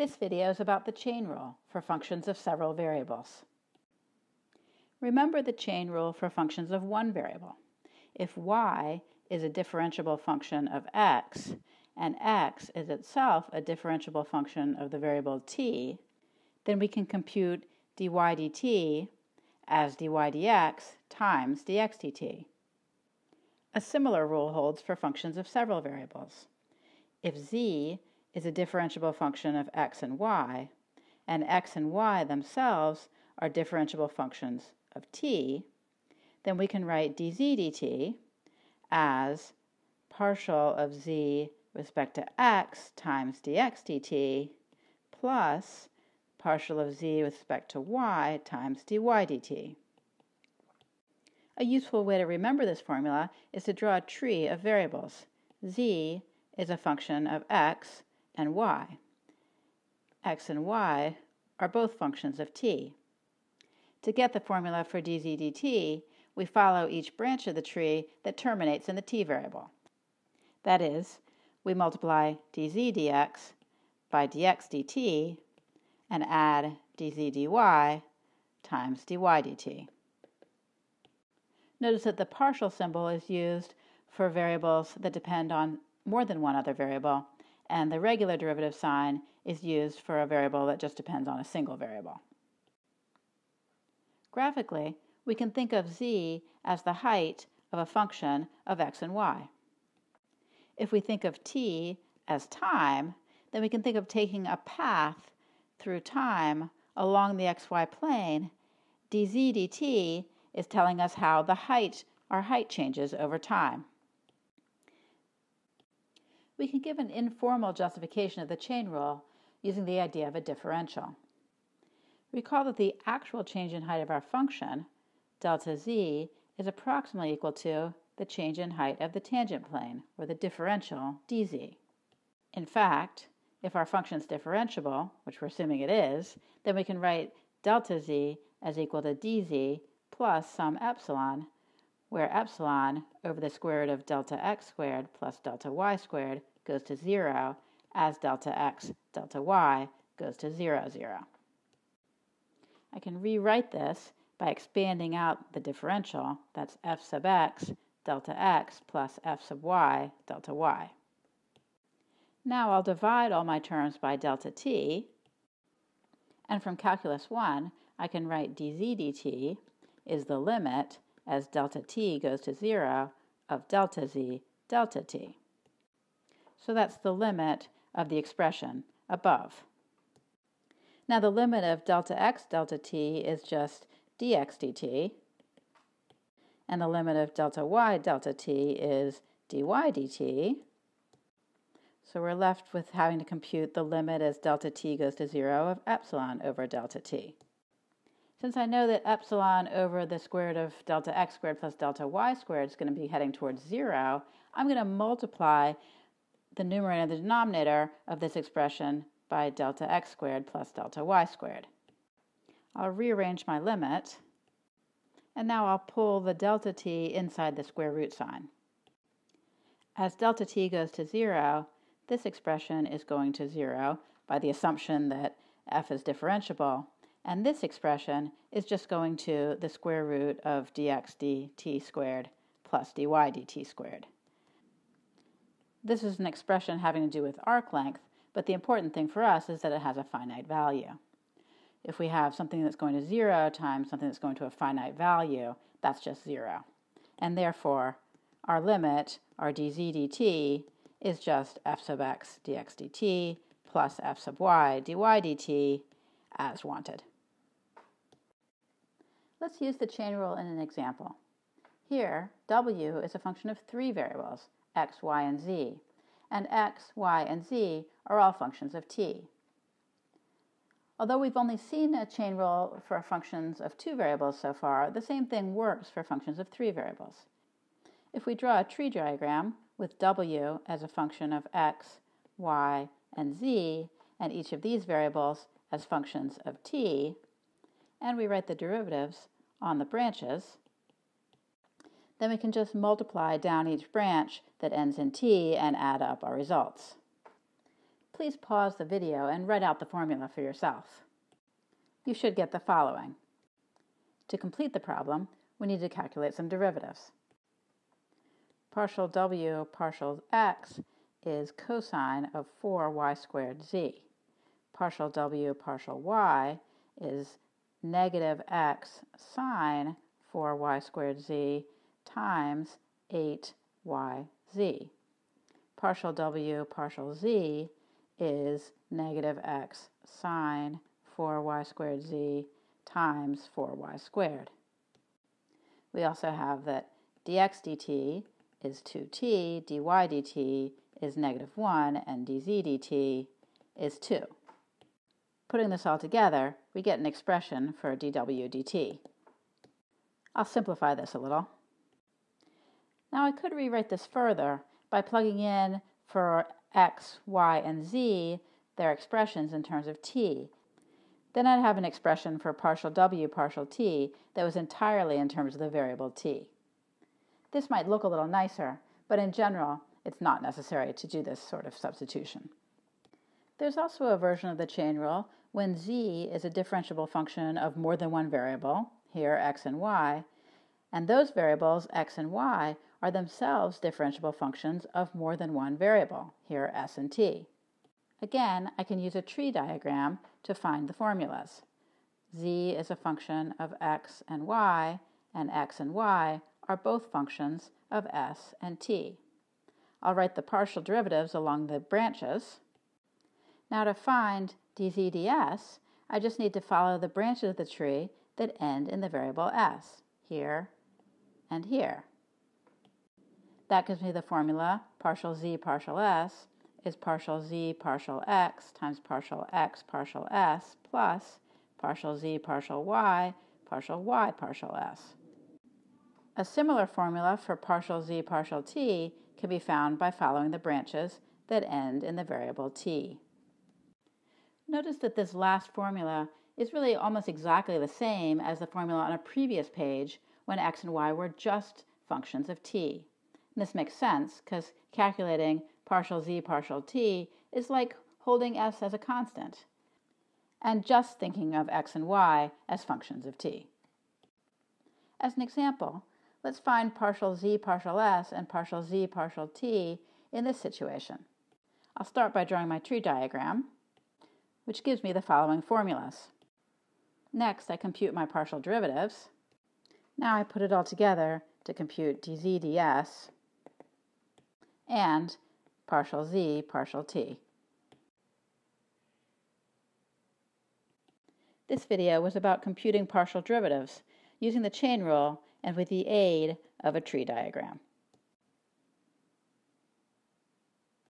This video is about the chain rule for functions of several variables. Remember the chain rule for functions of one variable. If y is a differentiable function of x, and x is itself a differentiable function of the variable t, then we can compute dy dt as dy dx times dx dt. A similar rule holds for functions of several variables. If z is a differentiable function of x and y, and x and y themselves are differentiable functions of t, then we can write dz dt as partial of z with respect to x times dx dt plus partial of z with respect to y times dy dt. A useful way to remember this formula is to draw a tree of variables. z is a function of x and y. x and y are both functions of t. To get the formula for dz dt, we follow each branch of the tree that terminates in the t variable. That is, we multiply dz dx by dx dt and add dz dy times dy dt. Notice that the partial symbol is used for variables that depend on more than one other variable, and the regular derivative sign is used for a variable that just depends on a single variable. Graphically, we can think of z as the height of a function of x and y. If we think of t as time, then we can think of taking a path through time along the xy plane. dz dt is telling us how the height, our height changes over time. We can give an informal justification of the chain rule using the idea of a differential. Recall that the actual change in height of our function, delta z, is approximately equal to the change in height of the tangent plane, or the differential dz. In fact, if our function is differentiable, which we're assuming it is, then we can write delta z as equal to dz plus some epsilon, where epsilon over the square root of delta x squared plus delta y squared goes to 0 as delta x delta y goes to 0, 0. I can rewrite this by expanding out the differential, that's f sub x delta x plus f sub y delta y. Now I'll divide all my terms by delta t, and from calculus 1, I can write dz dt is the limit as delta t goes to 0 of delta z delta t. So that's the limit of the expression above. Now the limit of delta x delta t is just dx dt, and the limit of delta y delta t is dy dt. So we're left with having to compute the limit as delta t goes to 0 of epsilon over delta t. Since I know that epsilon over the square root of delta x squared plus delta y squared is going to be heading towards 0, I'm going to multiply the numerator and the denominator of this expression by delta x squared plus delta y squared. I'll rearrange my limit, and now I'll pull the delta t inside the square root sign. As delta t goes to 0, this expression is going to 0 by the assumption that f is differentiable, and this expression is just going to the square root of dx dt squared plus dy dt squared. This is an expression having to do with arc length, but the important thing for us is that it has a finite value. If we have something that's going to 0 times something that's going to a finite value, that's just 0. And therefore, our limit, our dz dt, is just f sub x dx dt plus f sub y dy dt as wanted. Let's use the chain rule in an example. Here, w is a function of three variables, x, y, and z, and x, y, and z are all functions of t. Although we've only seen a chain rule for functions of two variables so far, the same thing works for functions of three variables. If we draw a tree diagram with w as a function of x, y, and z, and each of these variables as functions of t, and we write the derivatives on the branches, then we can just multiply down each branch that ends in t and add up our results. please pause the video and write out the formula for yourself. You should get the following. To complete the problem, we need to calculate some derivatives. Partial w partial x is cosine of 4y squared z. Partial w partial y is negative x sine 4y squared z times 8yz. Partial w partial z is negative x sine 4y squared z times 4y squared. We also have that dx dt is 2t, dy dt is negative 1, and dz dt is 2. Putting this all together, we get an expression for dw dt. I'll simplify this a little. Now I could rewrite this further by plugging in for x, y, and z their expressions in terms of t. Then I'd have an expression for partial w partial t that was entirely in terms of the variable t. This might look a little nicer, but in general, it's not necessary to do this sort of substitution. There's also a version of the chain rule when z is a differentiable function of more than one variable, here x and y, and those variables x and y are themselves differentiable functions of more than one variable, here s and t. Again, I can use a tree diagram to find the formulas. z is a function of x and y, and x and y are both functions of s and t. I'll write the partial derivatives along the branches. Now to find dz ds, I just need to follow the branches of the tree that end in the variable s, here and here. That gives me the formula partial z partial s is partial z partial x times partial x partial s plus partial z partial y partial y partial s. A similar formula for partial z partial t can be found by following the branches that end in the variable t. Notice that this last formula is really almost exactly the same as the formula on a previous page when x and y were just functions of t. And this makes sense because calculating partial z partial t is like holding s as a constant and just thinking of x and y as functions of t. As an example, Let's find partial z partial s and partial z partial t in this situation. I'll start by drawing my tree diagram, which gives me the following formulas. Next, I compute my partial derivatives. Now I put it all together to compute dz ds and partial z partial t. This video was about computing partial derivatives using the chain rule and with the aid of a tree diagram.